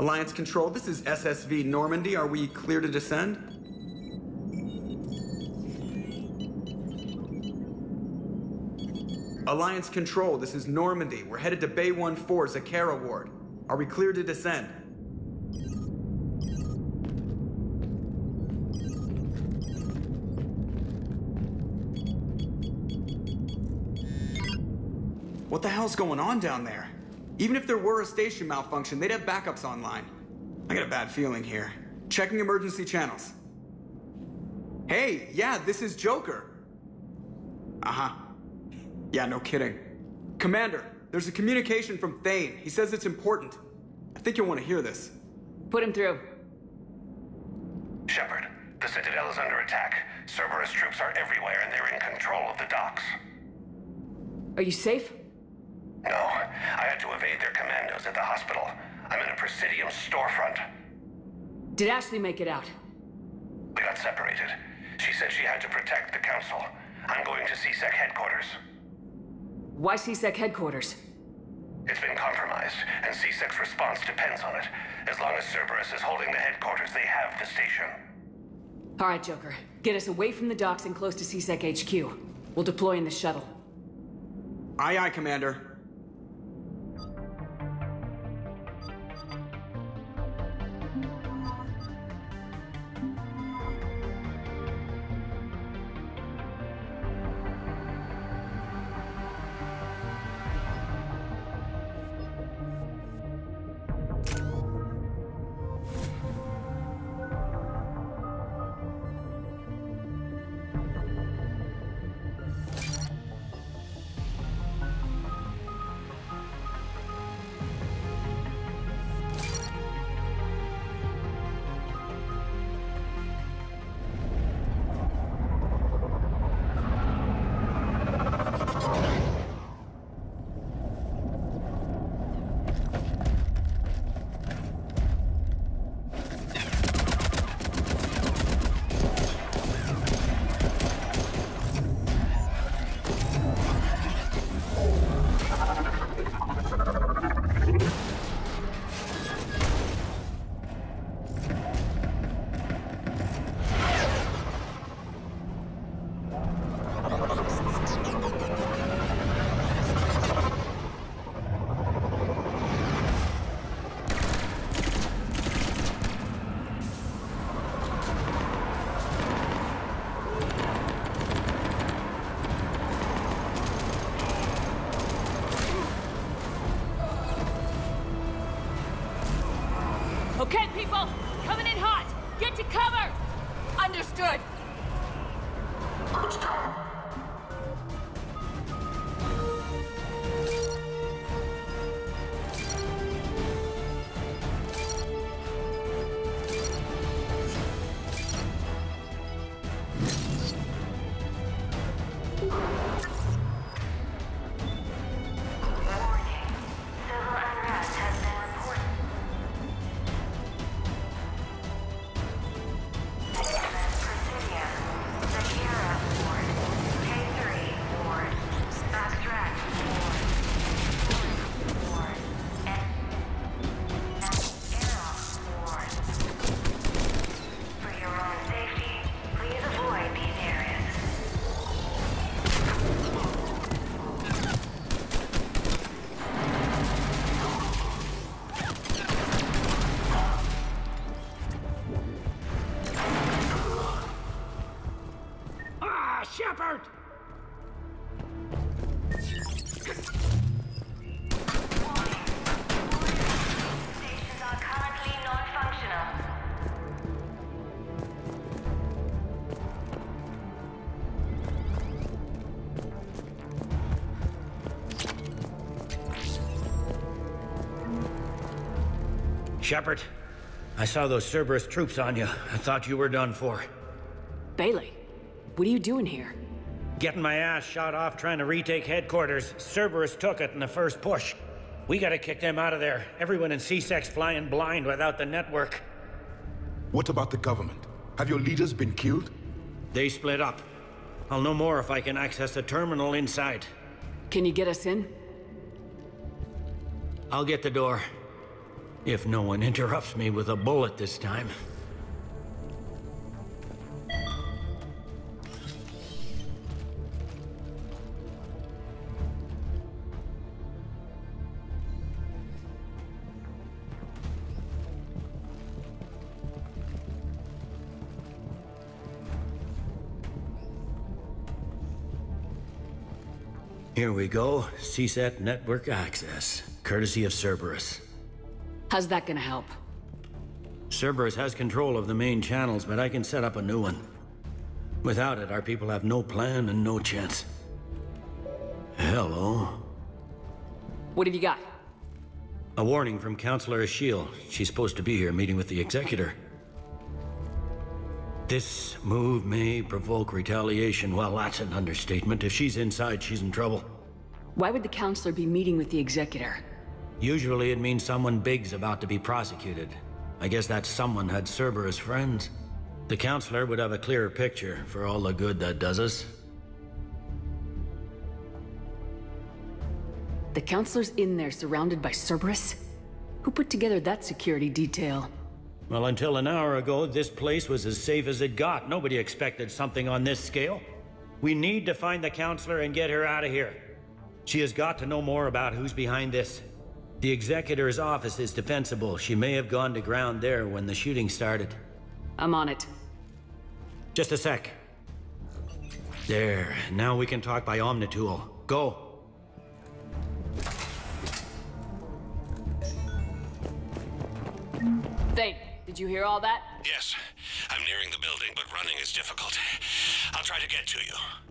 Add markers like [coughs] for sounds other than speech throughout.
Alliance Control, this is SSV Normandy. Are we clear to descend? Alliance Control, this is Normandy. We're headed to Bay 1-4, Zakera Ward. Are we clear to descend? What the hell's going on down there? Even if there were a station malfunction, they'd have backups online. I got a bad feeling here. Checking emergency channels. Hey, yeah, this is Joker. Uh-huh. Yeah, no kidding. Commander, there's a communication from Thane. He says it's important. I think you'll want to hear this. Put him through. Shepard, the Citadel is under attack. Cerberus troops are everywhere and they're in control of the docks. Are you safe? No, I had to evade their commandos at the hospital. I'm in a Presidium storefront. Did Ashley make it out? We got separated. She said she had to protect the Council. I'm going to C-Sec headquarters. Why C-Sec headquarters? It's been compromised, and C-Sec's response depends on it. As long as Cerberus is holding the headquarters, they have the station. All right, Joker. Get us away from the docks and close to C-Sec HQ. We'll deploy in the shuttle. Aye, aye, Commander. Shepard! Stations are currently non-functional. Shepard, I saw those Cerberus troops on you. I thought you were done for. Bailey, what are you doing here? Getting my ass shot off trying to retake headquarters. Cerberus took it in the first push. We gotta kick them out of there. Everyone in C-Sec's flying blind without the network. What about the government? Have your leaders been killed? They split up. I'll know more if I can access the terminal inside. Can you get us in? I'll get the door. If no one interrupts me with a bullet this time. Here we go. C-Sec network access, courtesy of Cerberus. How's that gonna help? Cerberus has control of the main channels, but I can set up a new one. Without it, our people have no plan and no chance. Hello. What have you got? A warning from Counselor Ashiel. She's supposed to be here meeting with the Executor. This move may provoke retaliation. Well, that's an understatement. If she's inside, she's in trouble. Why would the counselor be meeting with the executor? Usually it means someone big's about to be prosecuted. I guess that someone had Cerberus friends. The counselor would have a clearer picture for all the good that does us. The counselor's in there surrounded by Cerberus? Who put together that security detail? Well, until an hour ago, this place was as safe as it got. Nobody expected something on this scale. We need to find the counselor and get her out of here. She has got to know more about who's behind this. The executor's office is defensible. She may have gone to ground there when the shooting started. I'm on it. Just a sec. There. Now we can talk by Omnitool. Go. Thane, did you hear all that? Yes, I'm nearing the building, but running is difficult. I'll try to get to you.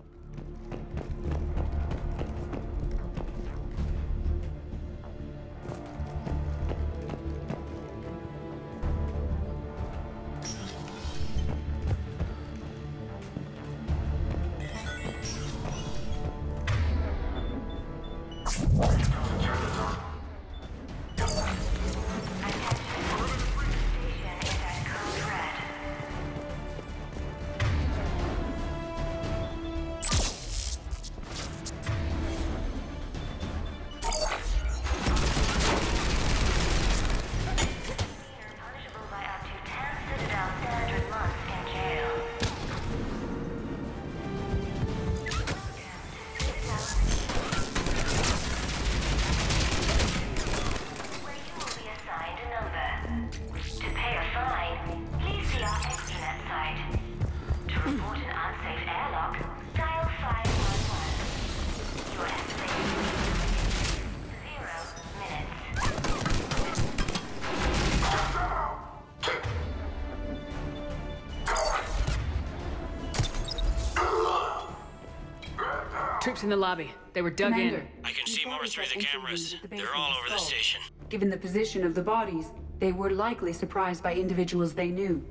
Troops in the lobby. They were dug Commander, in. I can see more through the cameras. the They're all over the station. Given the position of the bodies, they were likely surprised by individuals they knew.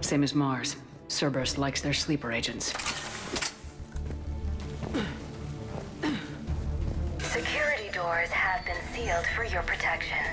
Same as Mars. Cerberus likes their sleeper agents. Security doors have been sealed for your protection.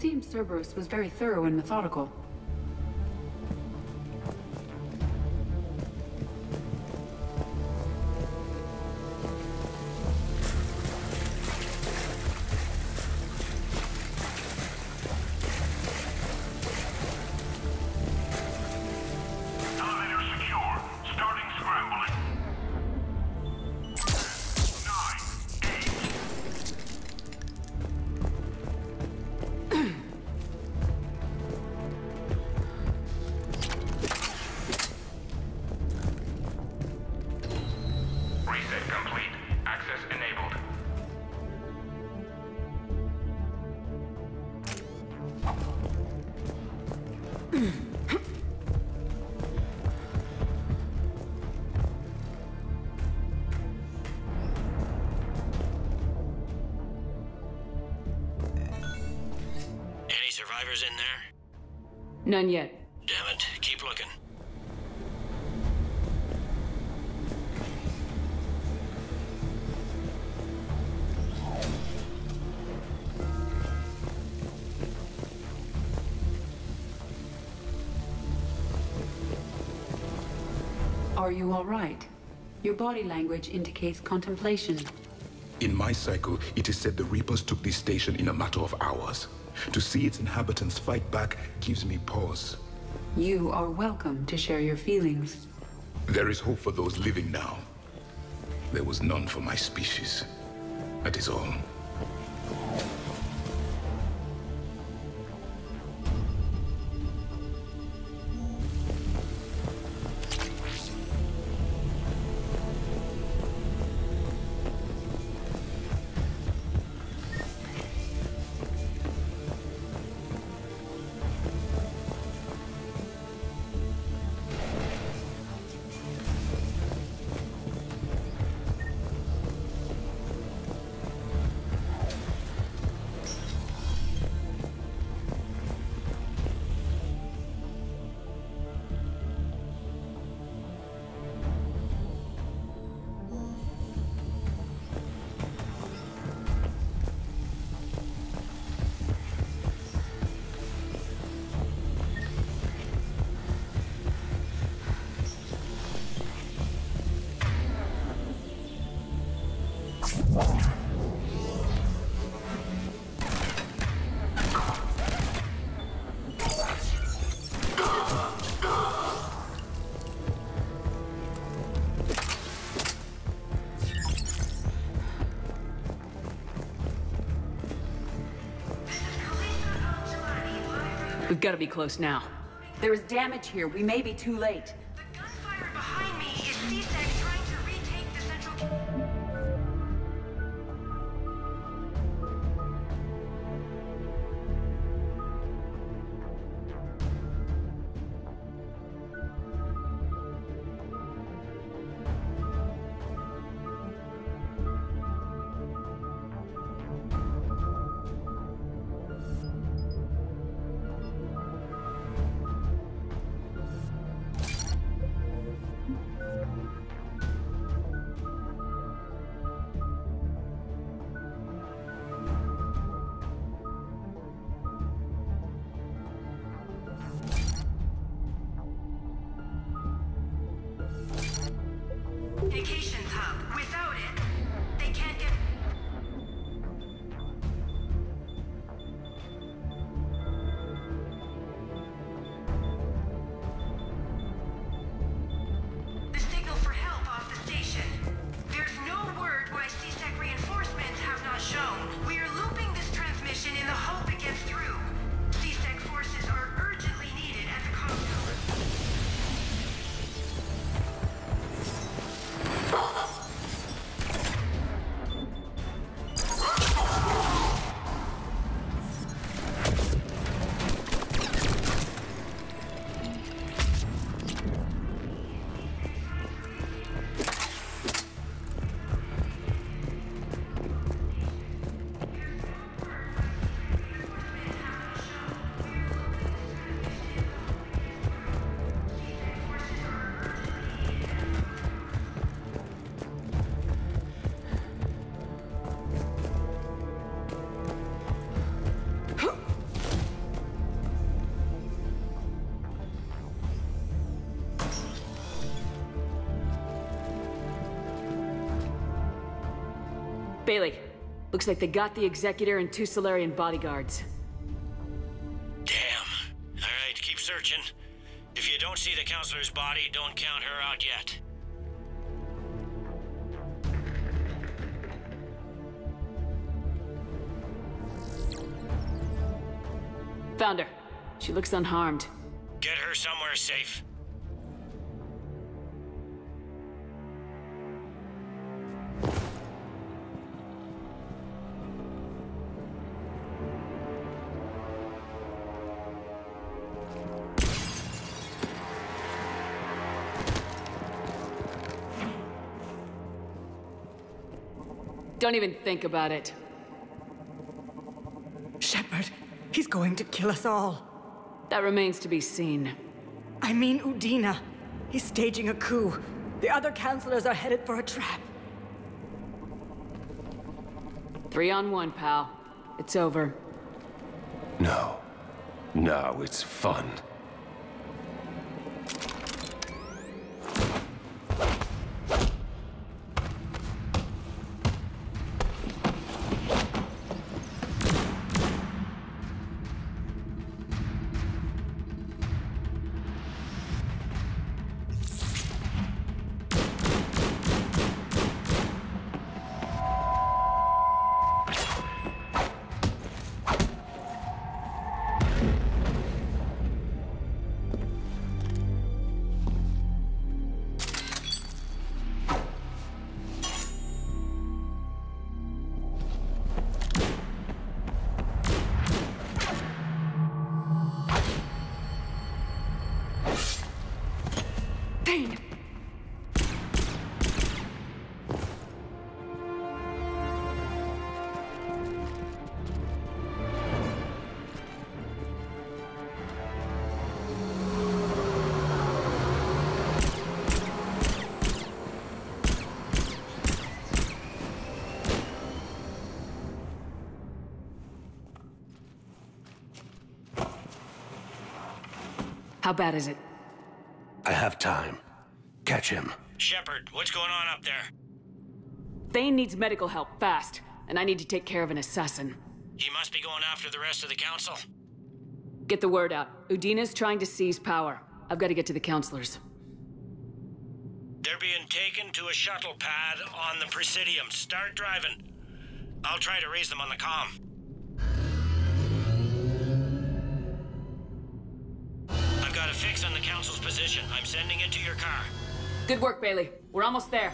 It seems Cerberus was very thorough and methodical. Survivors in there? None yet. Damn it, keep looking. Are you all right? Your body language indicates contemplation. In my cycle, it is said the Reapers took this station in a matter of hours. To see its inhabitants fight back gives me pause. You are welcome to share your feelings. There is hope for those living now. There was none for my species. That is all. We've got to be close now. There is damage here. We may be too late. Bailey, looks like they got the Executor and two Salarian bodyguards. Damn. Alright, keep searching. If you don't see the counselor's body, don't count her out yet. Found her. She looks unharmed. Get her somewhere safe. Don't even think about it. Shepard, he's going to kill us all. That remains to be seen. I mean Udina. He's staging a coup. The other counselors are headed for a trap. Three on one, pal. It's over. No. Now it's fun. How bad is it? I have time. Catch him. Shepard, what's going on up there? Thane needs medical help, fast. And I need to take care of an assassin. He must be going after the rest of the council. Get the word out. Udina's trying to seize power. I've got to get to the counselors. They're being taken to a shuttle pad on the Presidium. Start driving. I'll try to raise them on the comm. A fix on the council's position. I'm sending it to your car. Good work, Bailey. We're almost there.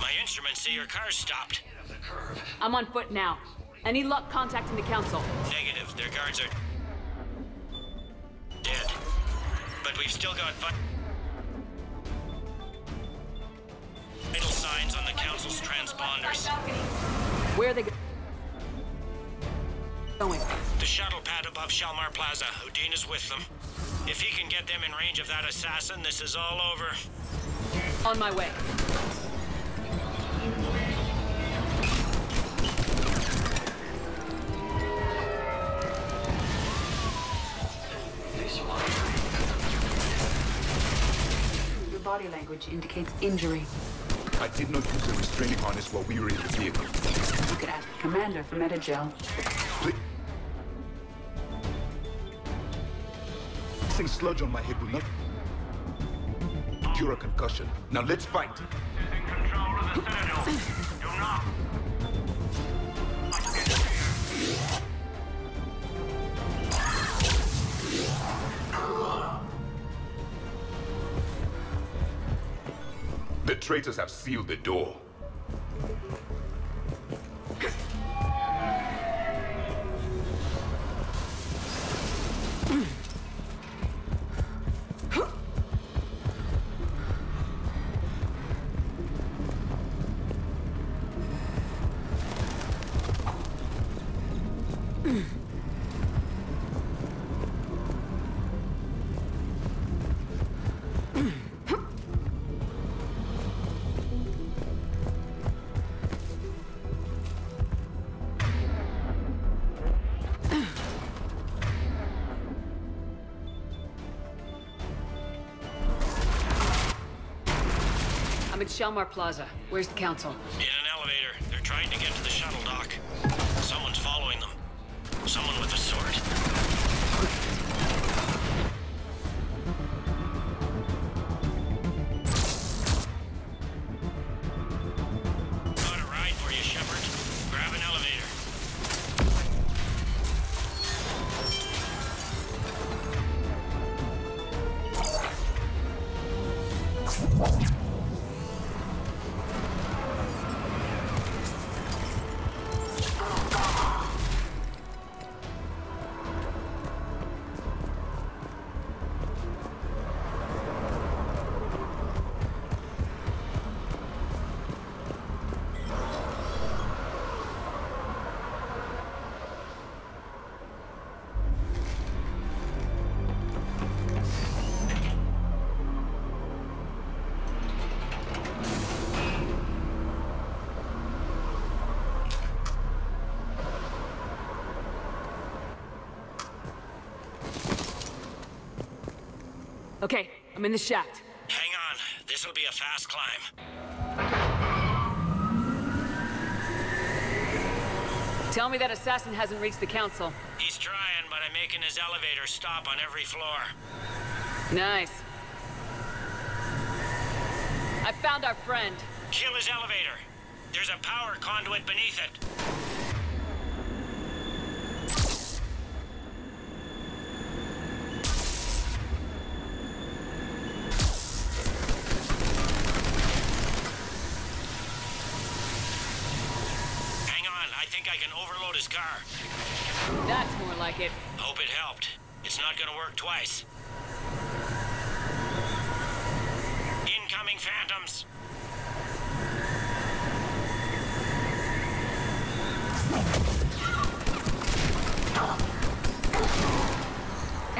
My instruments say your car's stopped. I'm on foot now. Any luck contacting the council? Negative. Their guards are dead. But we've still got vi- vital signs on the council's transponders. Where are they going? The shuttle pad above Shalmar Plaza. Udina is with them. If he can get them in range of that assassin, this is all over. On my way. Body language indicates injury. I did not use a restraining harness while we were in the vehicle. You could ask the commander for medi-gel. Please. Placing sludge on my head will not cure a concussion. Now let's fight. The traitors have sealed the door. Shalmar Plaza. Where's the council? In an elevator. They're trying to get to the shuttle I'm in the shaft. Hang on. This'll be a fast climb. Tell me that assassin hasn't reached the council. He's trying, but I'm making his elevator stop on every floor. Nice. I found our friend. Kill his elevator. There's a power conduit beneath it.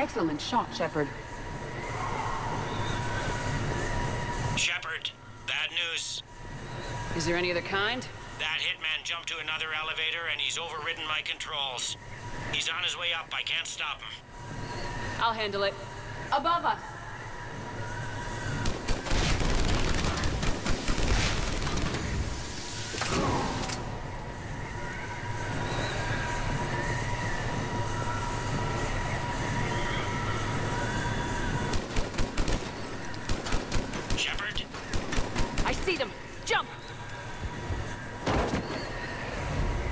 Excellent shot, Shepard. Shepard, bad news. Is there any other kind? That hitman jumped to another elevator and he's overridden my controls. He's on his way up. I can't stop him. I'll handle it. Above us.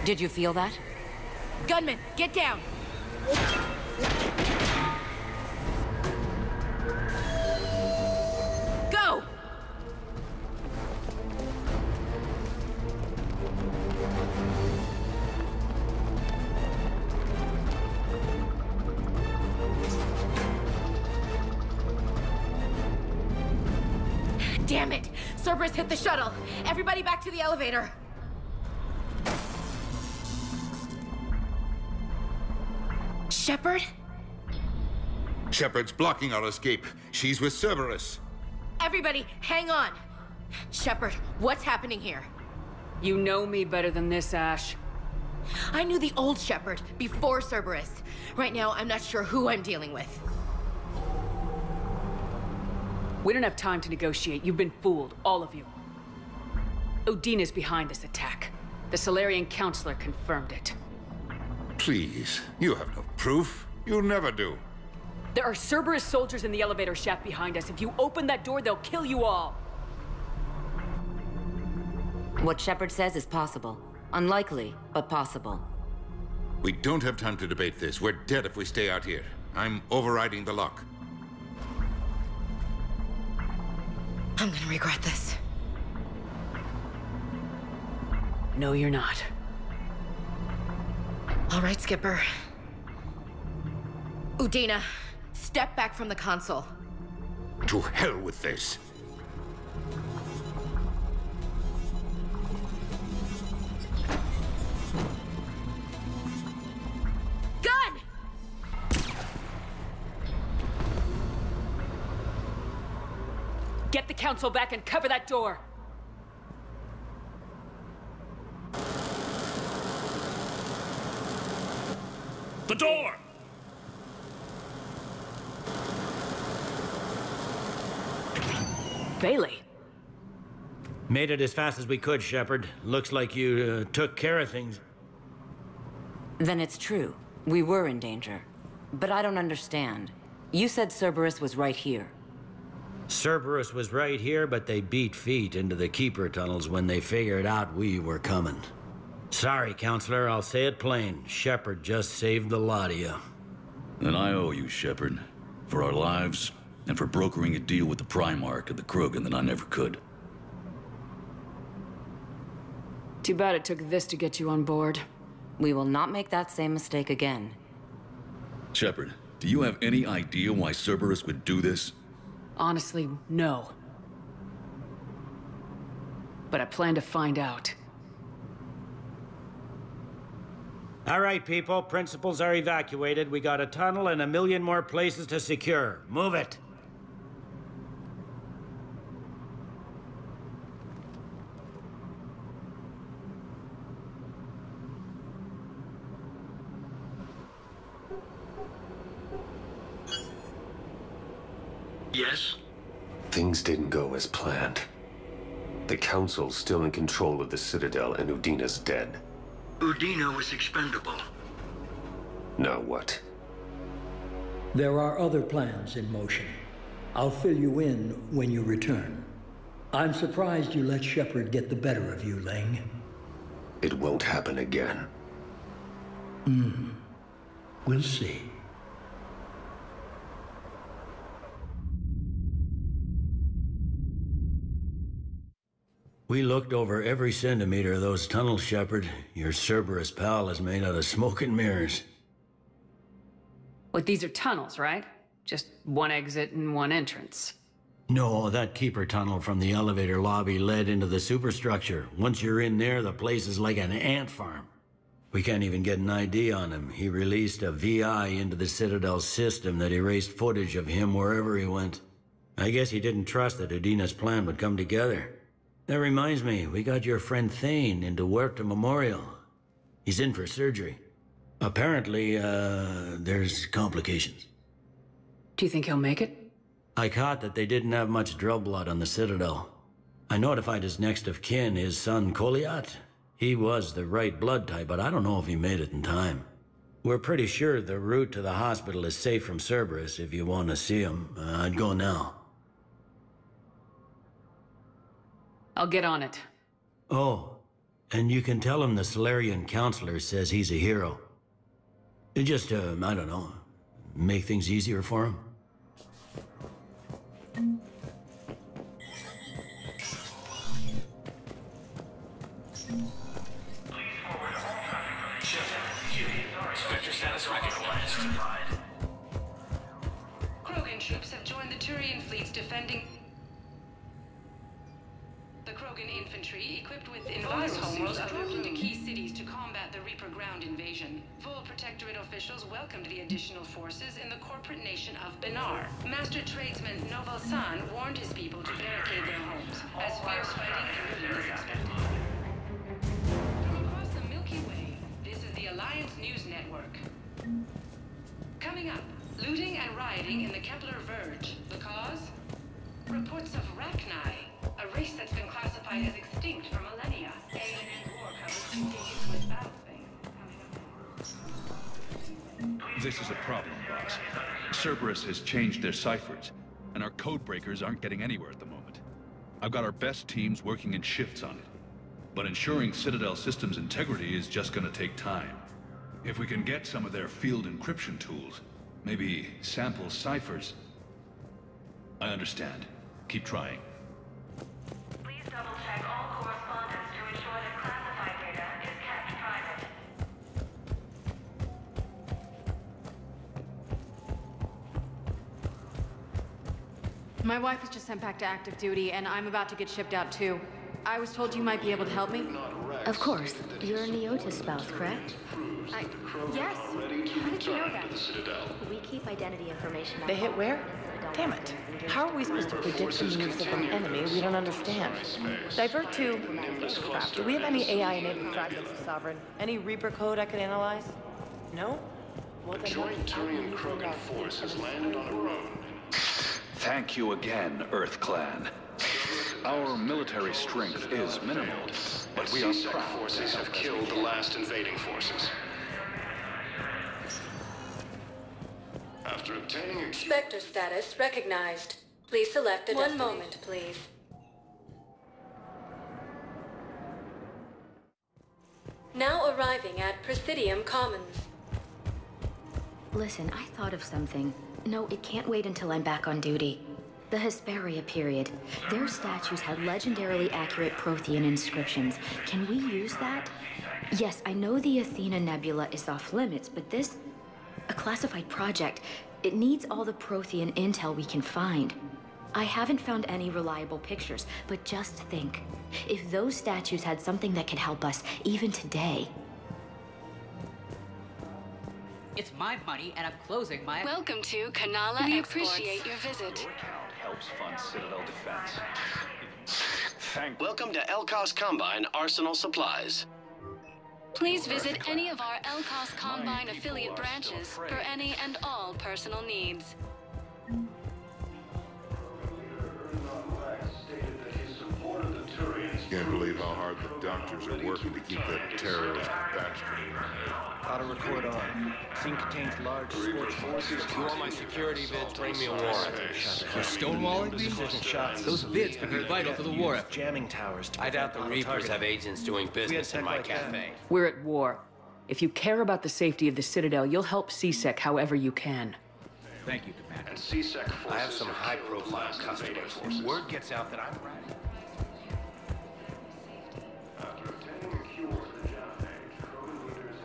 Did you feel that? Gunman, get down! Go! Damn it! Cerberus hit the shuttle! Everybody back to the elevator! Shepard? Shepard's blocking our escape. She's with Cerberus. Everybody, hang on! Shepard, what's happening here? You know me better than this, Ash. I knew the old Shepard before Cerberus. Right now, I'm not sure who I'm dealing with. We don't have time to negotiate. You've been fooled, all of you. Udina's behind this attack. The Salarian Counselor confirmed it. Please, you have no proof. You never do. There are Cerberus soldiers in the elevator shaft behind us. If you open that door, they'll kill you all. What Shepard says is possible. Unlikely, but possible. We don't have time to debate this. We're dead if we stay out here. I'm overriding the lock. I'm gonna regret this. No, you're not. All right, Skipper. Udina, step back from the console. To hell with this. Gun! Get the council back and cover that door. The door! Bailey. Made it as fast as we could, Shepard. Looks like you uh, took care of things. Then it's true. We were in danger. But I don't understand. You said Cerberus was right here. Cerberus was right here, but they beat feet into the Keeper tunnels when they figured out we were coming. Sorry, Counselor, I'll say it plain. Shepard just saved the lot of you. Then I owe you, Shepard. For our lives, and for brokering a deal with the Primarch and the Krogan that I never could. Too bad it took this to get you on board. We will not make that same mistake again. Shepard, do you have any idea why Cerberus would do this? Honestly, no. But I plan to find out. All right, people. Principals are evacuated. We got a tunnel and a million more places to secure. Move it. Yes? Things didn't go as planned. The Council's still in control of the Citadel and Udina's dead. Udina was expendable. Now what? There are other plans in motion. I'll fill you in when you return. I'm surprised you let Shepard get the better of you, Leng. It won't happen again. Hmm. We'll see. We looked over every centimeter of those tunnels, Shepard. Your Cerberus pal is made out of smoke and mirrors. But these are tunnels, right? Just one exit and one entrance. No, that keeper tunnel from the elevator lobby led into the superstructure. Once you're in there, the place is like an ant farm. We can't even get an ID on him. He released a VI into the Citadel system that erased footage of him wherever he went. I guess he didn't trust that Udina's plan would come together. That reminds me, we got your friend Thane into Huerta Memorial. He's in for surgery. Apparently, uh, there's complications. Do you think he'll make it? I caught that they didn't have much drell blood on the Citadel. I notified his next of kin, his son Kolyat. He was the right blood type, but I don't know if he made it in time. We're pretty sure the route to the hospital is safe from Cerberus if you want to see him. Uh, I'd go now. I'll get on it. Oh, and you can tell him the Salarian counselor says he's a hero. Just, uh, I don't know, make things easier for him. With homeworlds, are moved into key cities to combat the Reaper ground invasion. Full Protectorate officials welcomed the additional forces in the corporate nation of Benar. Master tradesman Noval San warned his people to barricade their homes, as fierce fighting and looting is expected. From across the Milky Way, this is the Alliance News Network. Coming up, looting and rioting in the Kepler Verge. The cause? Reports of Rachni, a race that's been classified as extinct for millennia. ANN war with. This is a problem, boss. Cerberus has changed their ciphers, and our code breakers aren't getting anywhere at the moment. I've got our best teams working in shifts on it. But ensuring Citadel systems integrity is just gonna take time. If we can get some of their field encryption tools, maybe sample ciphers. I understand. Keep trying. My wife was just sent back to active duty, and I'm about to get shipped out too. I was told you might be able to help me. Of course. You're a Neotis spouse, correct? I, yes. How did you know that? We keep identity information. They hit where? Damn it. How are we supposed to predict the moves of an enemy we don't understand? Divert to... Crap, do we have any AI-enabled fragments of Sovereign? Any Reaper code I could analyze? No? Well, A joint Turian Krogan force has landed on a road. Thank you again, Earth Clan. Our military strength is minimal, but we are C-Sec proud forces have killed the last invading forces. After obtaining a Spectre status recognized. Please select a One moment, please. Now arriving at Presidium Commons. Listen, I thought of something. No, it can't wait until I'm back on duty. The Hesperia period. Their statues had legendarily accurate Prothean inscriptions. Can we use that? Yes, I know the Athena Nebula is off limits, but this. a classified project. It needs all the Prothean intel we can find. I haven't found any reliable pictures, but just think. If those statues had something that could help us, even today, It's my money, and I'm closing my. Welcome to Kanala We Exports. appreciate your visit. Your account helps fund Citadel defense. Thank Welcome to Elkoss Combine Arsenal Supplies. Please visit any of our Elkoss Combine affiliate branches for any and all personal needs. Can't believe how hard the doctors are working to keep that terrorist bastard in our head. Auto record on. Scene contains large scorch forces. If you want my security vids, bring me a warrant. You're stonewalling me? Shots. Those vids could be vital for the war effort. Jamming towers. To I doubt the Reapers auto-targeting. have agents doing business in my like that. cafe. We're at war. If you care about the safety of the Citadel, you'll help C-Sec however you can. Thank you, Commander. And C-Sec forces I have some have killed the high-profile last customers. forces. Word gets out that I'm ready.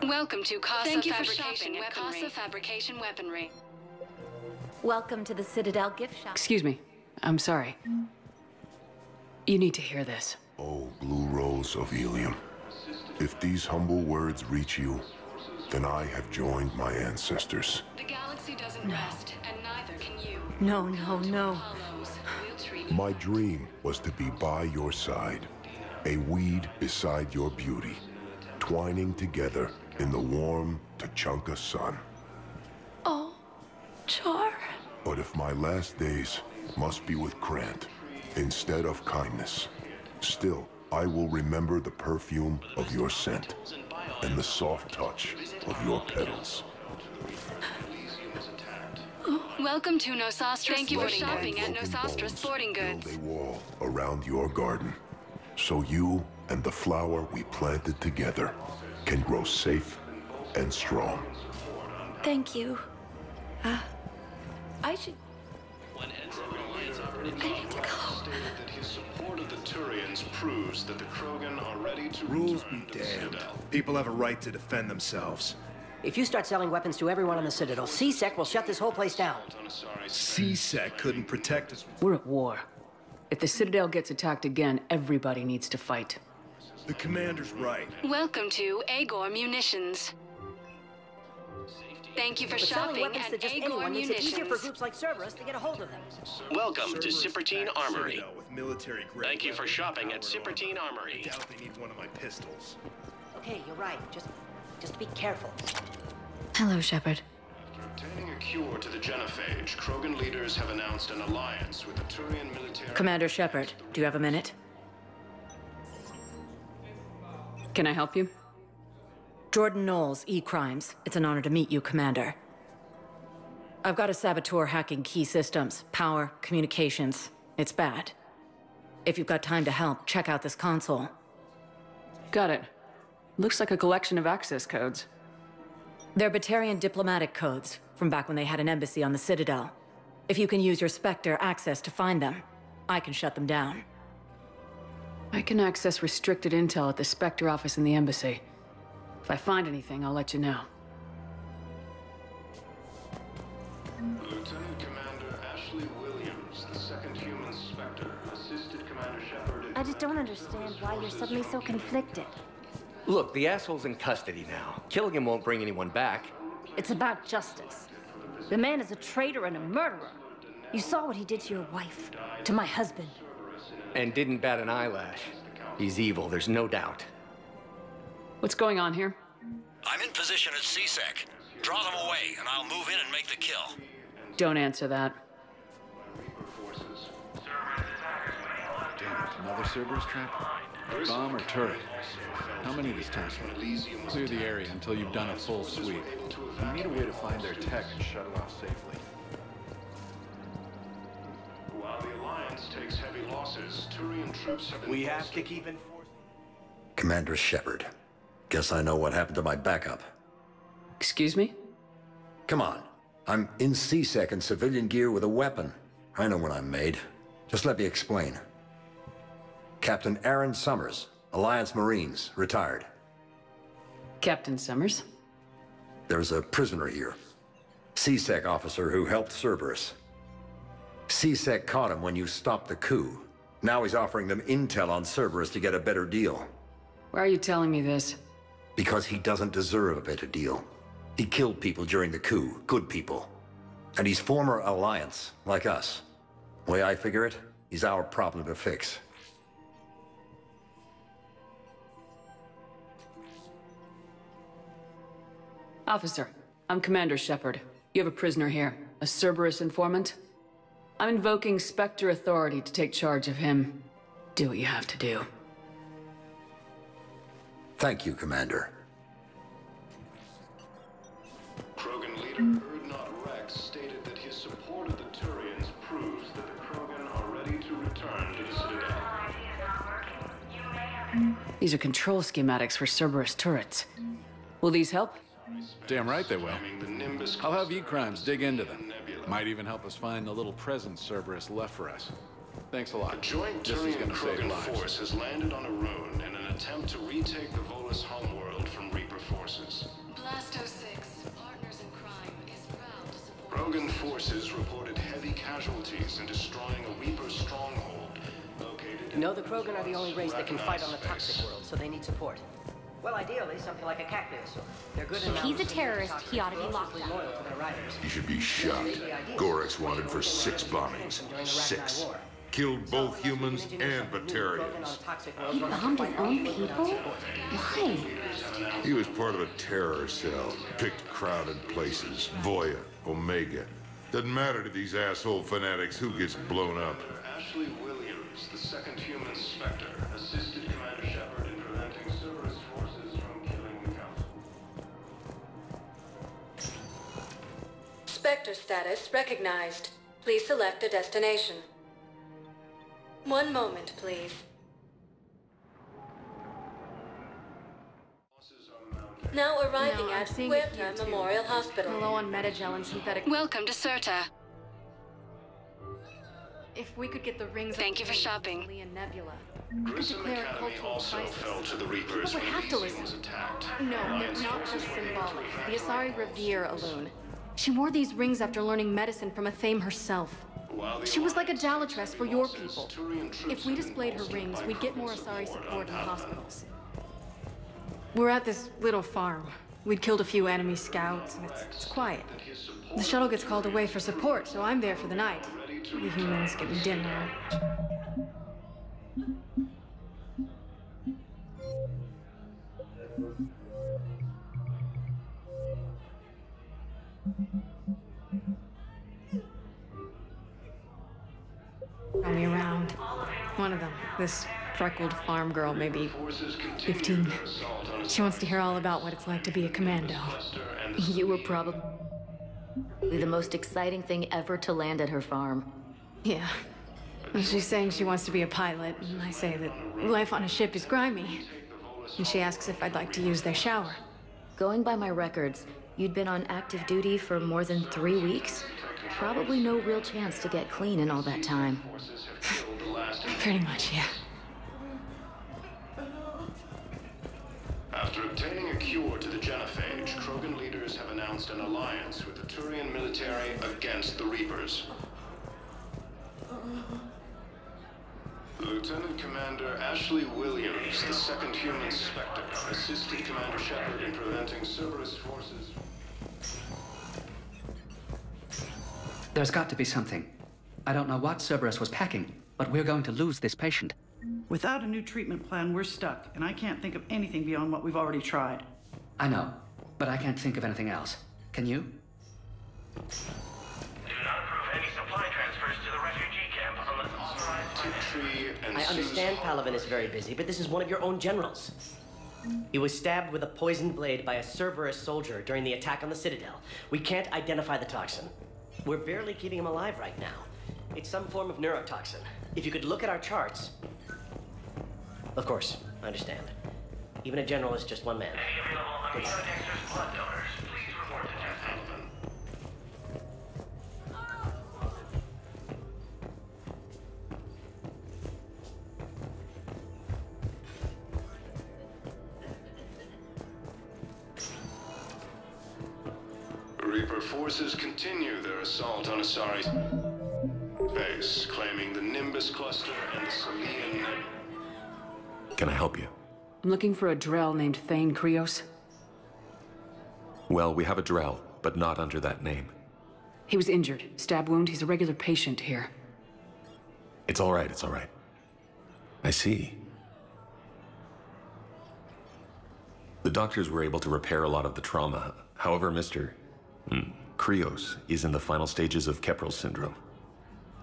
Welcome to Kassa Thank you for Fabrication shopping at Weaponry. Kassa Fabrication Weaponry. welcome to the Citadel gift shop. Excuse me. I'm sorry. You need to hear this. Oh, blue rose of Ilium, if these humble words reach you, then I have joined my ancestors. The galaxy doesn't rest, and neither can you. No, no, no. Hollows. We'll treat My dream was to be by your side, a weed beside your beauty, twining together in the warm Tachanka sun. Oh, Char. But if my last days must be with Krant instead of kindness, still I will remember the perfume of your scent and the soft touch of your petals. Oh, welcome to Nos Astra Thank you for shopping at Broken Nos Astra bones Sporting Goods. Build a wall around your garden, so you and the flower we planted together can grow safe and strong. Thank you. Uh, I should. I need to go. Stated that his support of the Turians proves that the Krogan are ready to Rules be return to damned. People have a right to defend themselves. If you start selling weapons to everyone on the Citadel, C-Sec will shut this whole place down. C-Sec couldn't protect us. We're at war. If the Citadel gets attacked again, everybody needs to fight. The commander's right. Welcome to Agor Munitions. Thank you for But shopping weapons to at just Agor anyone makes it easier for groups like Cerberus to get a hold of them. Welcome to Cipertine Armory. With military grade Thank you for shopping at power Cipertine. Armory. I doubt they need one of my pistols. Okay, you're right. Just, just be careful. Hello, Shepard. After Obtaining a cure to the genophage, Krogan leaders have announced an alliance with the Turian military. Commander Shepard, do you have a minute? Can I help you? Jordan Knowles, E-Crimes. It's an honor to meet you, Commander. I've got a saboteur hacking key systems, power, communications. It's bad. If you've got time to help, check out this console. Got it. Looks like a collection of access codes. They're Batarian diplomatic codes from back when they had an embassy on the Citadel. If you can use your Spectre access to find them, I can shut them down. I can access restricted intel at the Spectre office in the embassy. If I find anything, I'll let you know. Lieutenant Commander Ashley Williams, the second human Spectre, assisted Commander Shepard in I just don't understand why you're suddenly so conflicted. Look, the asshole's in custody now. Killing him won't bring anyone back. It's about justice. The man is a traitor and a murderer. You saw what he did to your wife, to my husband. And didn't bat an eyelash. He's evil, there's no doubt. What's going on here? I'm in position at C-Sec. Draw them away, and I'll move in and make the kill. Don't answer that. Damn it. Another Cerberus trap? Bomb or turret? How many this time? Clear the area until you've done a full sweep. We need a way to find their tech and shut it off safely. Losses, Turian troops have been We have to keep in. Commander Shepard. Guess I know what happened to my backup. Excuse me? Come on. I'm in C-Sec in civilian gear with a weapon. I know what I'm made. Just let me explain. Captain Aaron Summers, Alliance Marines, retired. Captain Summers? There's a prisoner here. C-Sec officer who helped Cerberus. C-Sec caught him when you stopped the coup. Now he's offering them intel on Cerberus to get a better deal. Why are you telling me this? Because he doesn't deserve a better deal. He killed people during the coup, good people. And he's former Alliance, like us. Way I figure it, he's our problem to fix. Officer, I'm Commander Shepard. You have a prisoner here, a Cerberus informant. I'm invoking Spectre authority to take charge of him. Do what you have to do. Thank you, Commander. Krogan leader Urdnot Wrex stated that his support of the Turians proves that the Krogan are ready to return to the Citadel. These are control schematics for Cerberus turrets. Will these help? Damn right they will. I'll have E-Crimes dig into them. Might even help us find the little present Cerberus left for us. Thanks a lot. A joint This is Turian gonna save Krogan lives. force has landed on Irune in an attempt to retake the Volus homeworld from Reaper forces. Blasto 6, partners in crime, is proud to support. Krogan forces reported heavy casualties in destroying a Reaper stronghold located You know the Krogan are the only race that can fight on the toxic world, so they need support. Well, ideally, something like a cactus. They're good If Uh, he's a terrorist, he ought to be locked up. loyal to their. He should be shot. Gorex wanted for six bombings. Six. Killed both humans and Batarians. He bombed his own people? Why? He was part of a terror cell. Picked crowded places. Voya, Omega. Doesn't matter to these asshole fanatics who gets blown up. Ashley Williams, the second human Spectre status recognized. Please select a destination. One moment, please. Now arriving No, at seeing it Huerta. Memorial Hospital. Hello on medi-gel and synthetic. Welcome to Sirta. If we could get the rings. Thank you for shopping. And Nebula. We could Grissom Academy also crisis. fell to the Reapers People would when have to listen. was attacked. No, Alliance no, not just were able to symbolic. The Asari revere Alun. She wore these rings after learning medicine from Athame herself. She was like a Jalatress for your people. If we displayed her rings, we'd get more Asari support in hospitals. We're at this little farm. We'd killed a few enemy scouts, and it's, it's quiet. The shuttle gets called away for support, so I'm there for the night. The humans get me dinner. Me around. One of them, this freckled farm girl, maybe 15. She wants to hear all about what it's like to be a commando. You were probably the most exciting thing ever to land at her farm. Yeah. And she's saying she wants to be a pilot, and I say that life on a ship is grimy. And she asks if I'd like to use their shower. Going by my records, you'd been on active duty for more than three weeks. Probably no real chance to get clean in all that time. [sighs] Pretty much, yeah. After obtaining a cure to the genophage, Krogan leaders have announced an alliance with the Turian military against the Reapers. Lieutenant Commander Ashley Williams, the second human Spectre, assisted Commander Shepard in preventing Cerberus forces. There's got to be something. I don't know what Cerberus was packing, but we're going to lose this patient. Without a new treatment plan, we're stuck, and I can't think of anything beyond what we've already tried. I know, but I can't think of anything else. Can you? Do not approve any supply transfers to the refugee camp unless authorized by the tree and I understand Palaven is very busy, but this is one of your own generals. He was stabbed with a poisoned blade by a Cerberus soldier during the attack on the Citadel. We can't identify the toxin. We're barely keeping him alive right now. It's some form of neurotoxin. If you could look at our charts. Of course, I understand. Even a general is just one man. Good luck. Reaper forces continue their assault on Asari's base, claiming the Nimbus cluster and the Salian. Can I help you? I'm looking for a Drell named Thane Krios. Well, we have a Drell, but not under that name. He was injured. Stab wound. He's a regular patient here. It's all right, it's all right. I see. The doctors were able to repair a lot of the trauma. However, Mr. Hmm, Krios is in the final stages of Kepral syndrome.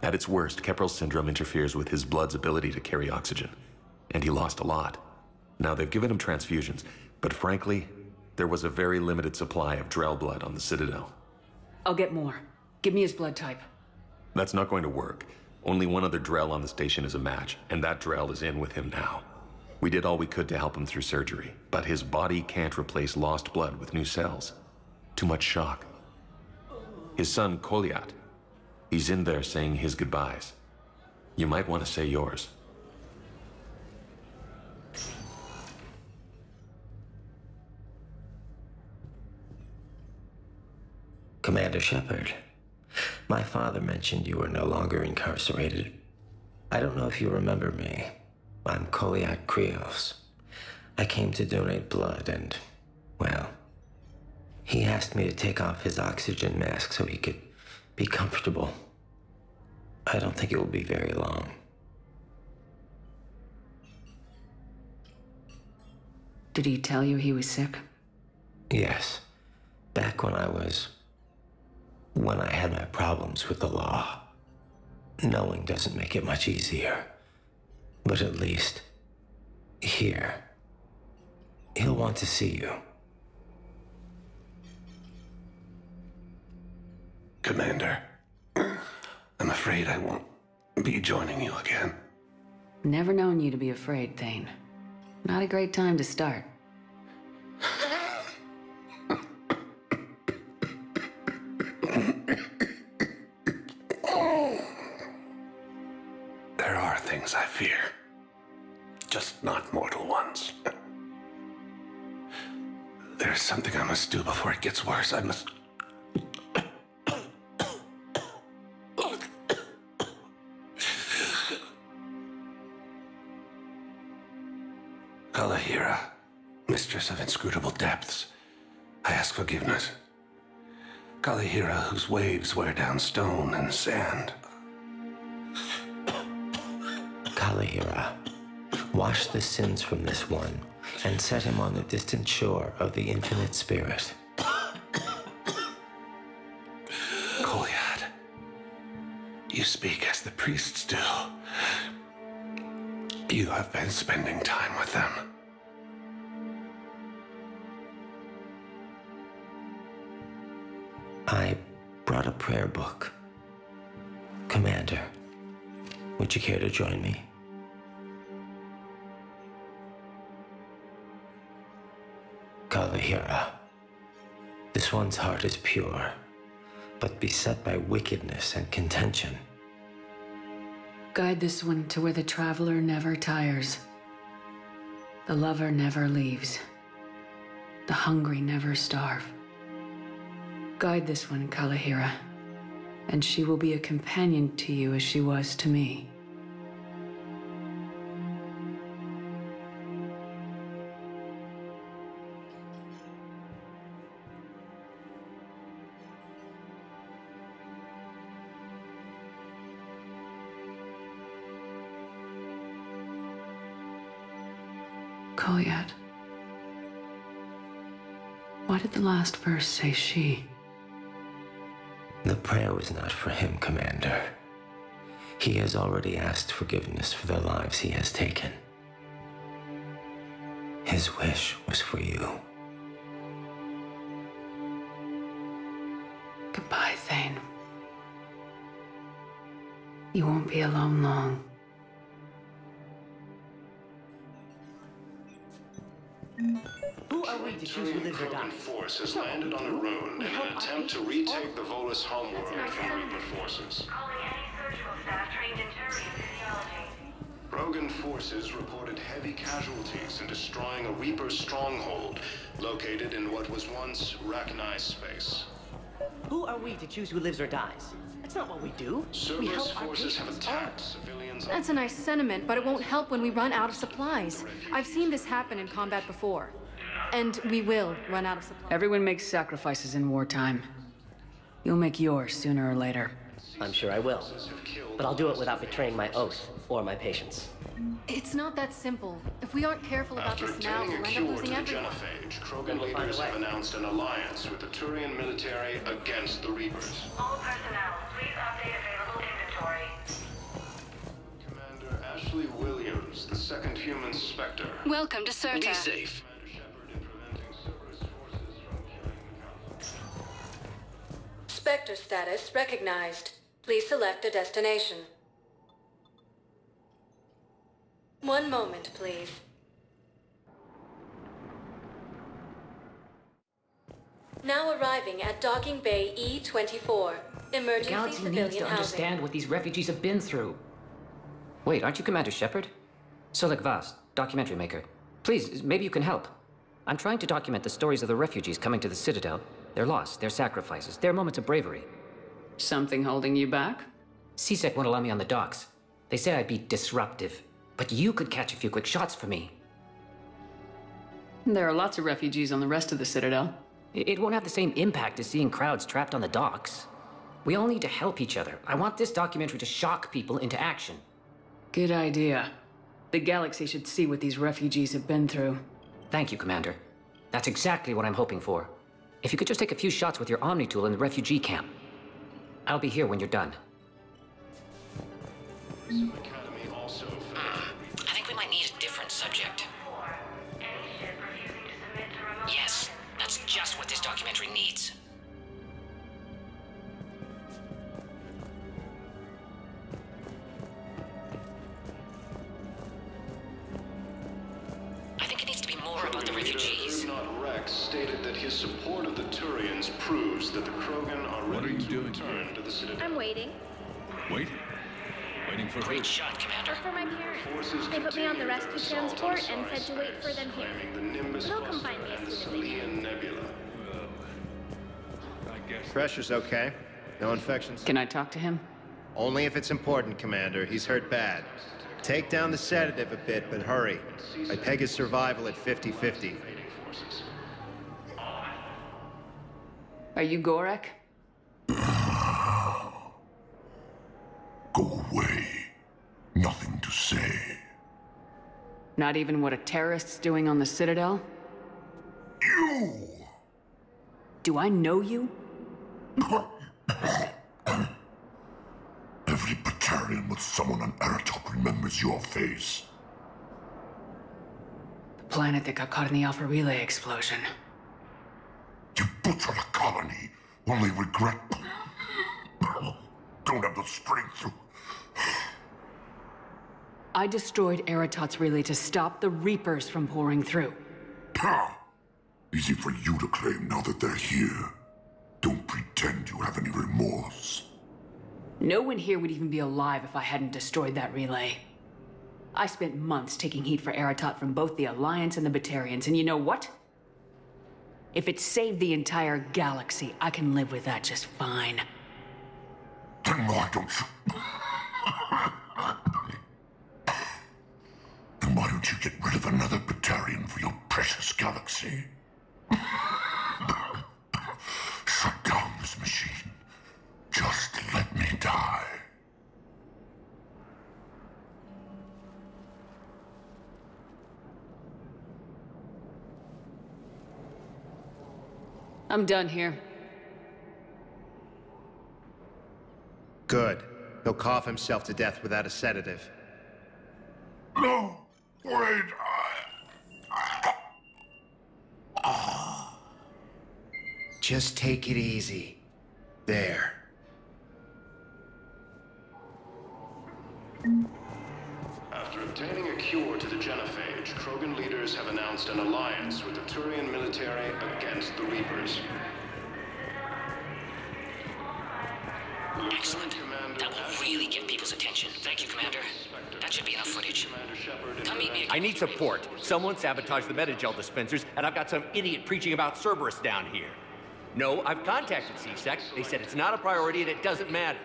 At its worst, Kepral syndrome interferes with his blood's ability to carry oxygen, and he lost a lot. Now, they've given him transfusions, but frankly, there was a very limited supply of Drell blood on the Citadel. I'll get more. Give me his blood type. That's not going to work. Only one other Drell on the station is a match, and that Drell is in with him now. We did all we could to help him through surgery, but his body can't replace lost blood with new cells. Too much shock. His son, Kolyat, he's in there saying his goodbyes. You might want to say yours. Commander Shepard, my father mentioned you were no longer incarcerated. I don't know if you remember me. I'm Kolyat Krios. I came to donate blood and, well, he asked me to take off his oxygen mask so he could be comfortable. I don't think it will be very long. Did he tell you he was sick? Yes. Back when I was. when I had my problems with the law. Knowing doesn't make it much easier. But at least. here. He'll want to see you. Commander, I'm afraid I won't be joining you again. Never known you to be afraid, Thane. Not a great time to start. There are things I fear, just not mortal ones. There's something I must do before it gets worse. I must. Of inscrutable depths, I ask forgiveness. Kalahira, whose waves wear down stone and sand. Kalahira, wash the sins from this one and set him on the distant shore of the infinite spirit. Kolyat, you speak as the priests do. You have been spending time with them. A prayer book. Commander, would you care to join me? Kalahira, this one's heart is pure, but beset by wickedness and contention. Guide this one to where the traveler never tires. The lover never leaves. The hungry never starve. Guide this one, Kalahira, and she will be a companion to you as she was to me. Kolyat. Why did the last verse say she? The prayer was not for him, Commander. He has already asked forgiveness for the lives he has taken. His wish was for you. Goodbye, Thane. You won't be alone long. Who are we to choose who lives or dies? force has landed on Irune in an attempt to retake the Volus homeworld from Reaper forces. Krogan forces reported heavy casualties in destroying a Reaper stronghold located in what was once Rachni space. Who are we to choose who lives or dies? That's not what we do. we Cerberus help our forces have patients. attacked civilians. That's a nice sentiment, but it won't help when we run out of supplies. I've seen this happen in combat before. And we will run out of supplies. Everyone makes sacrifices in wartime. You'll make yours sooner or later. I'm sure I will. But I'll do it without betraying my oath or my patients. It's not that simple. If we aren't careful about After this now, we'll end up losing the everyone. genophage, Krogan leaders have announced an alliance with the Turian military against the Reapers. All personnel, please update available inventory. Commander Ashley Williams, the second human Spectre. Welcome to Sirta. Be safe. Spectre status recognized. Please select a destination. One moment, please. Now arriving at Docking Bay E-24. The Emergency galaxy needs to housing. understand what these refugees have been through. Wait, aren't you Commander Shepard? Solik Vast, documentary maker. Please, maybe you can help. I'm trying to document the stories of the refugees coming to the Citadel. Their loss, their sacrifices, their moments of bravery. Something holding you back? C-Sec won't allow me on the docks. They say I'd be disruptive. But you could catch a few quick shots for me. There are lots of refugees on the rest of the Citadel. It it won't have the same impact as seeing crowds trapped on the docks. We all need to help each other. I want this documentary to shock people into action. Good idea. The galaxy should see what these refugees have been through. Thank you, Commander. That's exactly what I'm hoping for. If you could just take a few shots with your Omni tool in the refugee camp. I'll be here when you're done. Pressure's okay. No infections. Can I talk to him? Only if it's important, Commander. He's hurt bad. Take down the sedative a bit, but hurry. I peg his survival at 50-50. Are you Gorek? [sighs] Go away. Nothing to say. Not even what a terrorist's doing on the Citadel? You! Do I know you? [coughs] Every Batarian with someone on Aratoht remembers your face. The planet that got caught in the Alpha Relay explosion. You butchered a colony, only regret. [coughs] Don't have the strength to. I destroyed Aratoht's relay to stop the Reapers from pouring through. Ha! Easy for you to claim now that they're here. Don't pretend you have any remorse. No one here would even be alive if I hadn't destroyed that relay. I spent months taking heat for Aratoht from both the Alliance and the Batarians, and you know what? If it saved the entire galaxy, I can live with that just fine. Then why don't you? then why don't you get rid of another Batarian for your precious galaxy? Shut down this machine. Just let me die. I'm done here. Good. He'll cough himself to death without a sedative. No! Wait! Ah. Just take it easy. There. After obtaining a cure to the genophage, Krogan leaders have announced an alliance with the Turian military against the Reapers. Excellent. That will really get people's attention. Thank you, Commander. That should be enough footage. Come meet me I need support. Someone sabotaged the Medi-gel dispensers, and I've got some idiot preaching about Cerberus down here. No, I've contacted C-Sec. They said it's not a priority and it doesn't matter.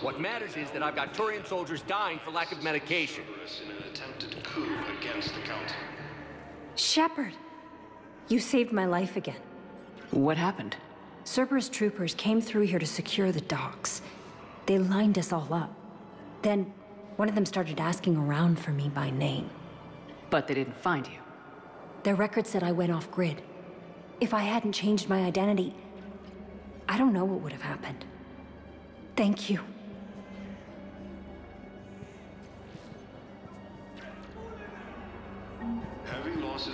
What matters is that I've got Turian soldiers dying for lack of medication. In an attempted coup against the Council. Shepard! You saved my life again. What happened? Cerberus troopers came through here to secure the docks. They lined us all up. Then, one of them started asking around for me by name. But they didn't find you. Their record said I went off grid. If I hadn't changed my identity, I don't know what would have happened. Thank you.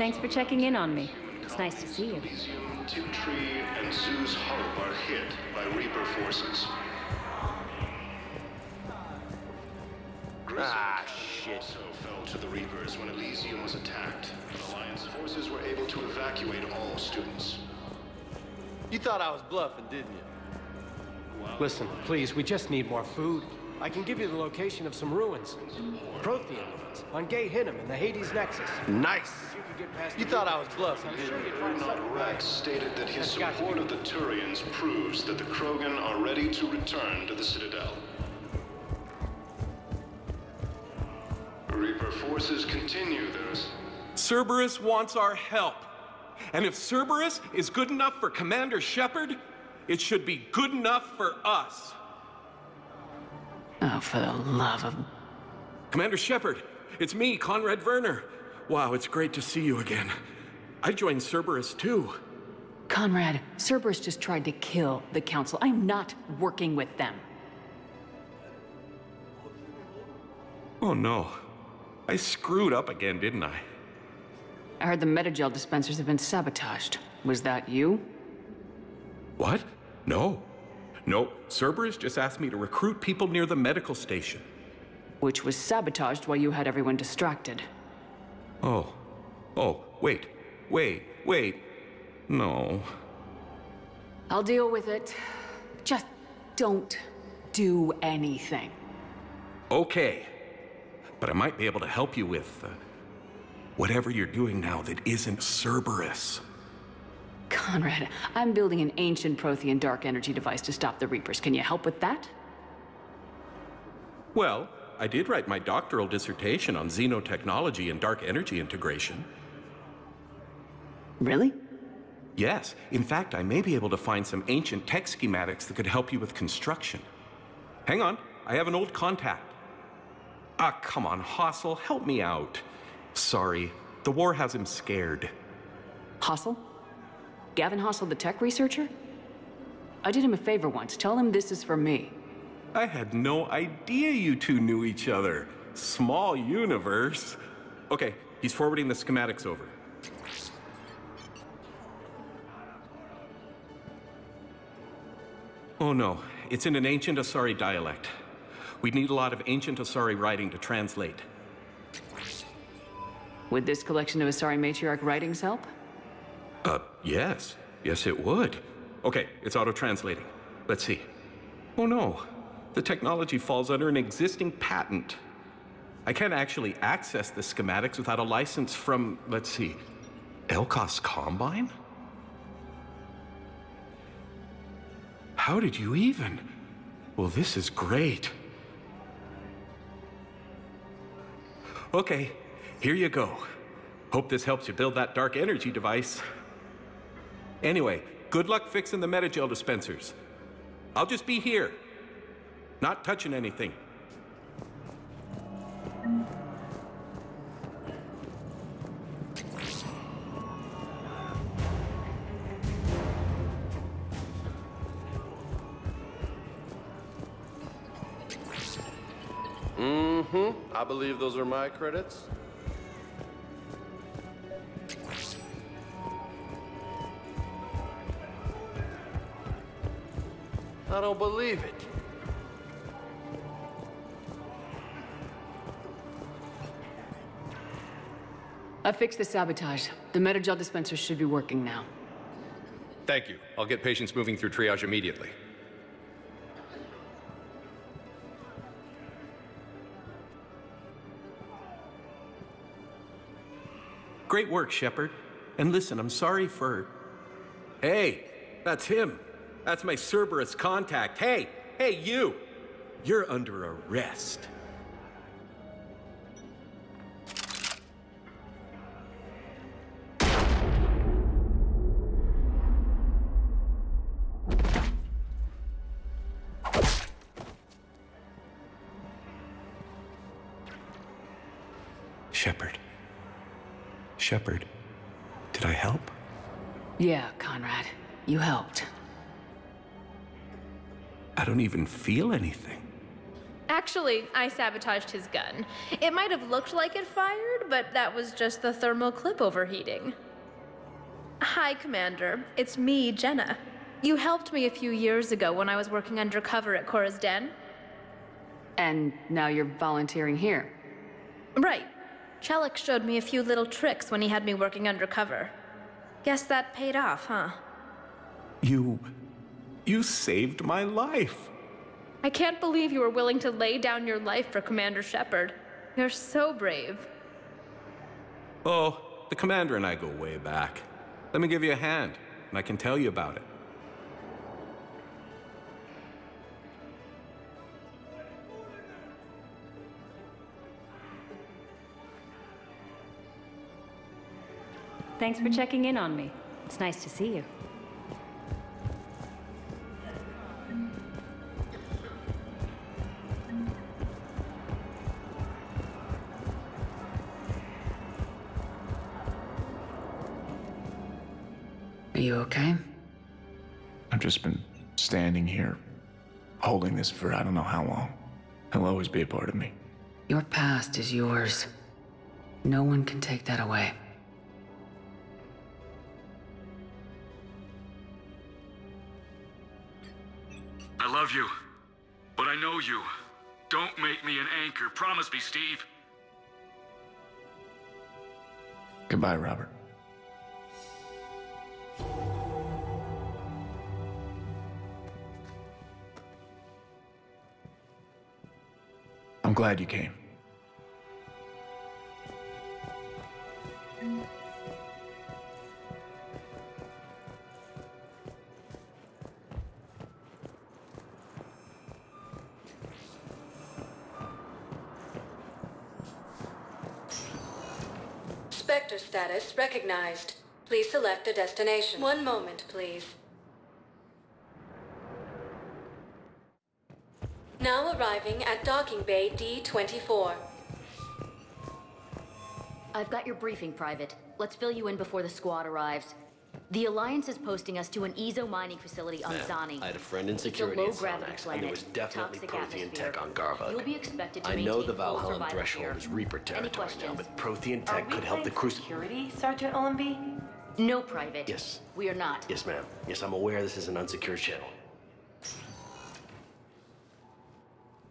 Thanks for checking in on me. It's nice to see you. Elysium, Tiptree, and Zeus Hope are hit by Reaper forces. Ah, shit. Also fell to the Reapers when Elysium was attacked. Alliance forces were able to evacuate all students. You thought I was bluffing, didn't you? Listen, please, we just need more food. I can give you the location of some ruins. Prothean ruins, on Gei Hinnom in the Hades Nexus. Nice. You get past You thought I was bluffing, didn't you? you'd find something Urdnot Wrex stated that his That's got to support of the Turians proves that the Krogan are ready to return to the Citadel. Reaper forces continue their Cerberus wants our help. And if Cerberus is good enough for Commander Shepard, it should be good enough for us. Oh, for the love of... Commander Shepard, it's me, Conrad Werner. Wow, it's great to see you again. I joined Cerberus too. Conrad, Cerberus just tried to kill the Council. I'm not working with them. Oh no. I screwed up again, didn't I? I heard the Medi-gel dispensers have been sabotaged. Was that you? What? No. No, Cerberus just asked me to recruit people near the medical station. Which was sabotaged while you had everyone distracted. Oh. Oh, wait. Wait, wait. No. I'll deal with it. Just don't do anything. Okay. But I might be able to help you with uh, whatever you're doing now that isn't Cerberus. Conrad, I'm building an ancient Prothean dark energy device to stop the Reapers. Can you help with that? Well, I did write my doctoral dissertation on xenotechnology and dark energy integration. Really? Yes. In fact, I may be able to find some ancient tech schematics that could help you with construction. Hang on, I have an old contact. Ah, come on, Hossel, help me out. Sorry, the war has him scared. Hossel? Gavin Hossel, the tech researcher? I did him a favor once. Tell him this is for me. I had no idea you two knew each other. Small universe. Okay, he's forwarding the schematics over. Oh no, it's in an ancient Asari dialect. We'd need a lot of ancient Asari writing to translate. Would this collection of Asari matriarch writings help? Uh, yes. Yes, it would. Okay, it's auto-translating. Let's see. Oh no, the technology falls under an existing patent. I can't actually access the schematics without a license from, let's see, Elkoss Combine? How did you even? Well, this is great. Okay, here you go. Hope this helps you build that dark energy device. Anyway, good luck fixing the Medi-gel dispensers. I'll just be here. Not touching anything. Mm-hmm. I believe those are my credits. I don't believe it. I fixed the sabotage. The Medi-gel dispensers should be working now. Thank you. I'll get patients moving through triage immediately. Great work, Shepard. And listen, I'm sorry for... Hey, that's him. That's my Cerberus contact. Hey, hey, you! You're under arrest. Shepard, did I help? Yeah, Conrad. You helped. I don't even feel anything. Actually, I sabotaged his gun. It might have looked like it fired, but that was just the thermal clip overheating. Hi, Commander. It's me, Jenna. You helped me a few years ago when I was working undercover at Chora's Den. And now you're volunteering here. Right. Chellick showed me a few little tricks when he had me working undercover. Guess that paid off, huh? You. You saved my life. I can't believe you were willing to lay down your life for Commander Shepard. You're so brave. Oh, the commander and I go way back. Let me give you a hand, and I can tell you about it. Thanks for checking in on me. It's nice to see you. Are you okay? I've just been standing here, holding this for I don't know how long. He'll always be a part of me. Your past is yours. No one can take that away. You. Don't make me an anchor. Promise me, Steve. Goodbye, Robert. I'm glad you came. Recognized. Please select a destination. One moment, please. Now arriving at docking bay D24. I've got your briefing, Private. Let's fill you in before the squad arrives. The Alliance is posting us to an eezo mining facility on Ma'am, Zani. I had a friend in It's security a at low-gravity Sonax, planet. and there was definitely Prothean atmosphere. tech on Garvug. You'll be expected to I know maintain the full Valhallan survival threshold here. is Reaper Any territory now, but Prothean tech could help the cruise. security, Sergeant Ullenby? No, Private. Yes. We are not. Yes, ma'am. Yes, I'm aware this is an unsecured channel.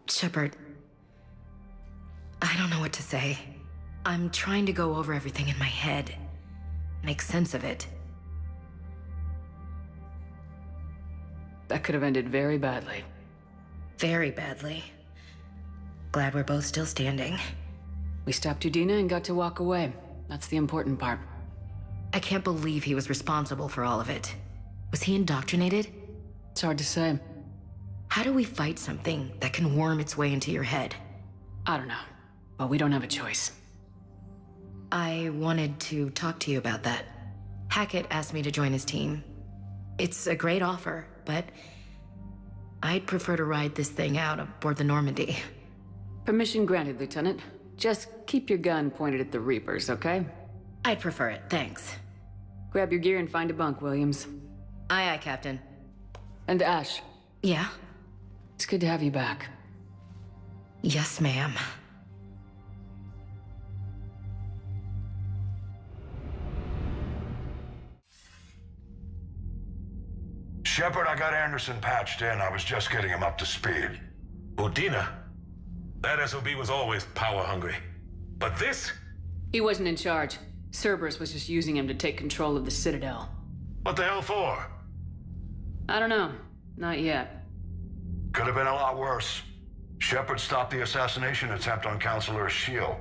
Shepard, I don't know what to say. I'm trying to go over everything in my head, make sense of it. That could have ended very badly. Very badly. Glad we're both still standing. We stopped Udina and got to walk away. That's the important part. I can't believe he was responsible for all of it. Was he indoctrinated? It's hard to say. How do we fight something that can worm its way into your head? I don't know, but we don't have a choice. I wanted to talk to you about that. Hackett asked me to join his team. It's a great offer, but I'd prefer to ride this thing out aboard the Normandy. Permission granted, Lieutenant. Just keep your gun pointed at the Reapers, okay? I'd prefer it, thanks. Grab your gear and find a bunk, Williams. Aye, aye, Captain. And Ash. Yeah? It's good to have you back. Yes, ma'am. Shepard, I got Anderson patched in. I was just getting him up to speed. Udina? That SOB was always power hungry. But this? He wasn't in charge. Cerberus was just using him to take control of the Citadel. What the hell for? I don't know. Not yet. Could have been a lot worse. Shepard stopped the assassination attempt on Councilor Shield.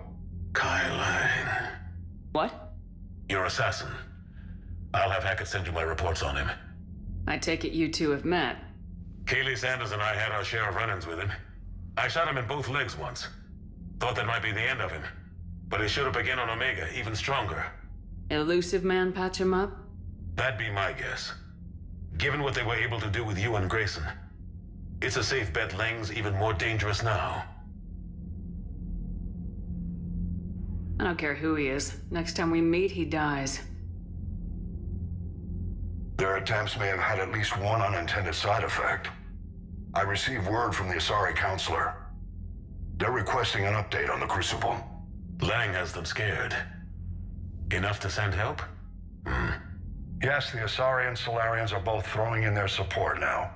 Kai Leng. What? Your assassin. I'll have Hackett send you my reports on him. I take it you two have met. Kahlee Sanders and I had our share of run-ins with him. I shot him in both legs once. Thought that might be the end of him. But he showed up again on Omega, even stronger. Illusive Man patch him up? That'd be my guess. Given what they were able to do with you and Grayson. It's a safe bet Leng's even more dangerous now. I don't care who he is. Next time we meet, he dies. Their attempts may have had at least one unintended side effect. I received word from the Asari Councilor. They're requesting an update on the Crucible. Leng has them scared. Enough to send help? Hmm. Yes, the Asari and Salarians are both throwing in their support now.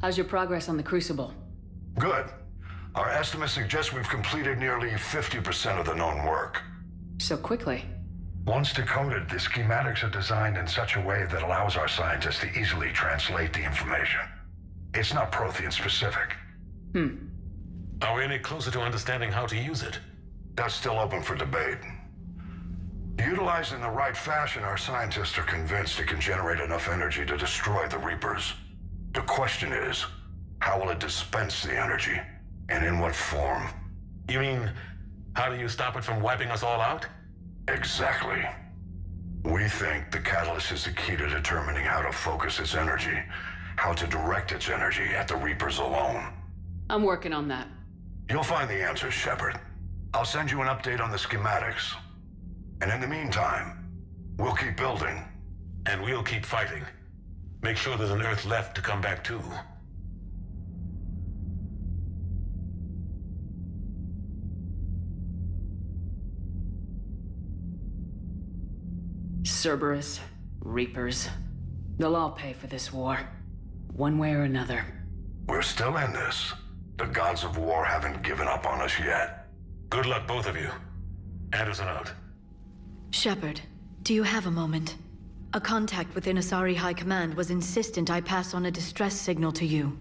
How's your progress on the Crucible? Good. Our estimates suggest we've completed nearly 50% of the known work. So quickly? Once decoded, the schematics are designed in such a way that allows our scientists to easily translate the information. It's not Prothean specific. Hmm. Are we any closer to understanding how to use it? That's still open for debate. Utilized in the right fashion, our scientists are convinced it can generate enough energy to destroy the Reapers. The question is, how will it dispense the energy? And in what form? You mean, how do you stop it from wiping us all out? Exactly. We think the catalyst is the key to determining how to focus its energy, how to direct its energy at the Reapers alone. I'm working on that. You'll find the answers, Shepard. I'll send you an update on the schematics. And in the meantime, we'll keep building. And we'll keep fighting. Make sure there's an Earth left to come back to. Cerberus, Reapers. They'll all pay for this war. One way or another. We're still in this. The gods of war haven't given up on us yet. Good luck, both of you. Anderson out. Shepard, do you have a moment? A contact within Asari High Command was insistent I pass on a distress signal to you.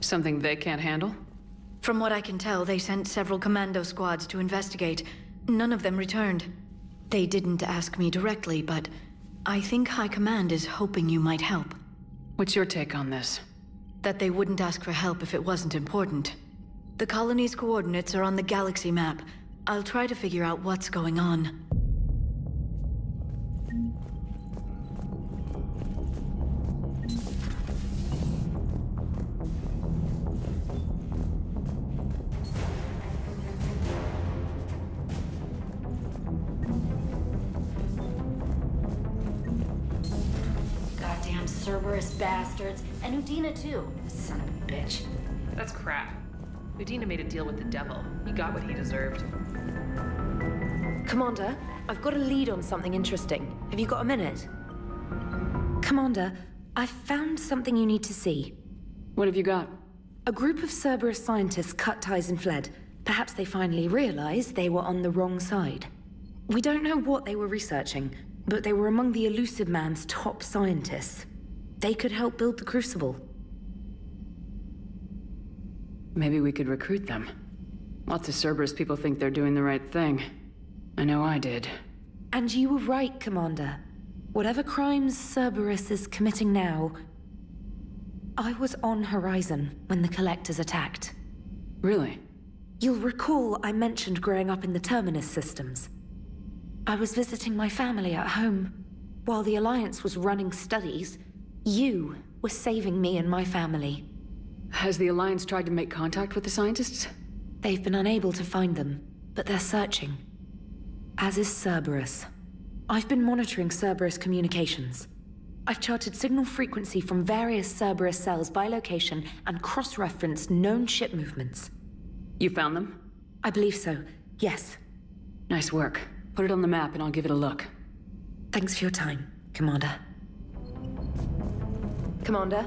Something they can't handle? From what I can tell, they sent several commando squads to investigate. None of them returned. They didn't ask me directly, but I think High Command is hoping you might help. What's your take on this? That they wouldn't ask for help if it wasn't important. The colony's coordinates are on the galaxy map. I'll try to figure out what's going on. Cerberus bastards. And Udina, too. Son of a bitch. That's crap. Udina made a deal with the devil. He got what he deserved. Commander, I've got a lead on something interesting. Have you got a minute? Commander, I've found something you need to see. What have you got? A group of Cerberus scientists cut ties and fled. Perhaps they finally realized they were on the wrong side. We don't know what they were researching, but they were among the Illusive Man's top scientists. They could help build the Crucible. Maybe we could recruit them. Lots of Cerberus people think they're doing the right thing. I know I did. And you were right, Commander. Whatever crimes Cerberus is committing now, I was on Horizon when the Collectors attacked. Really? You'll recall I mentioned growing up in the Terminus systems. I was visiting my family at home. While the Alliance was running studies, you were saving me and my family. Has the Alliance tried to make contact with the scientists? They've been unable to find them, but they're searching. As is Cerberus. I've been monitoring Cerberus communications. I've charted signal frequency from various Cerberus cells by location and cross-referenced known ship movements. You found them? I believe so, yes. Nice work. Put it on the map and I'll give it a look. Thanks for your time, Commander. Commander?